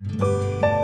Música